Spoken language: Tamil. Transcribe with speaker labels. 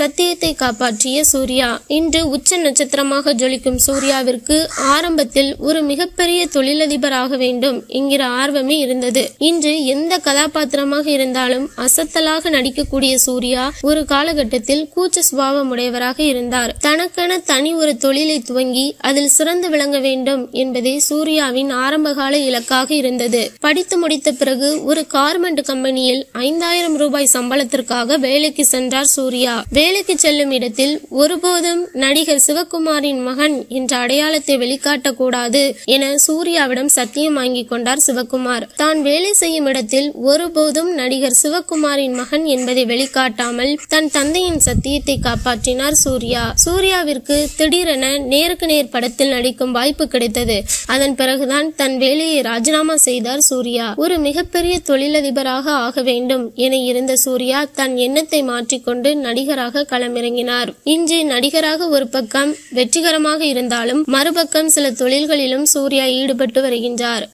Speaker 1: சத்தியத்தை காப்பாற்றிய சூர்யா. இன்று உச்ச நட்சத்திரமாக ஜொலிக்கும் சூர்யாவிற்கு ஆரம்பத்தில் ஒரு மிகப்பெரிய தொழிலதிபராக வேண்டும் என்கிற ஆர்வமே இருந்தது. இன்று எந்த கதாபாத்திரமாக இருந்தாலும் அசத்தலாக நடிக்கக்கூடிய சூர்யா ஒரு காலகட்டத்தில் கூச்ச சுபாவம் உடையவராக இருந்தார். தனக்கென தனி ஒரு தொழிலை துவங்கி அதில் சிறந்து விளங்க வேண்டும் என்பதே சூர்யாவின் ஆரம்பகால இலக்காக இருந்தது. படித்து முடித்த பிறகு ஒரு கார்மெண்ட் கம்பெனியில் ஐந்தாயிரம் ரூபாய் சம்பளத்திற்காக வேலைக்கு சென்றார் சூர்யா. வேலைக்கு செல்லும் இடத்தில் ஒருபோதும் நடிகர் சிவகுமாரின் மகன் என்ற அடையாளத்தை வெளிக்காட்டக்கூடாது என சூர்யாவிடம் சத்தியம் வாங்கிக் கொண்டார் சிவகுமார். தான் வேலை செய்யும் இடத்தில் ஒருபோதும் நடிகர் சிவகுமாரின் மகன் என்பதை வெளிக்காட்டாமல் தன் தந்தையின் சத்தியத்தை காப்பாற்றினார் சூர்யா. சூர்யாவிற்கு திடீரென நேருக்கு நேர் படத்தில் நடிக்கும் வாய்ப்பு கிடைத்தது. அதன் பிறகுதான் தன் வேலையை ராஜினாமா செய்தார் சூர்யா. ஒரு மிகப்பெரிய தொழிலதிபராக ஆக வேண்டும் என இருந்த சூர்யா தன் எண்ணத்தை மாற்றிக்கொண்டு நடிகராக நடிகராக களமிறங்கினார். இன்று நடிகராக ஒரு பக்கம் வெற்றிகரமாக இருந்தாலும் மறுபக்கம் சில தொழில்களிலும் சூர்யா ஈடுபட்டு வருகின்றார்.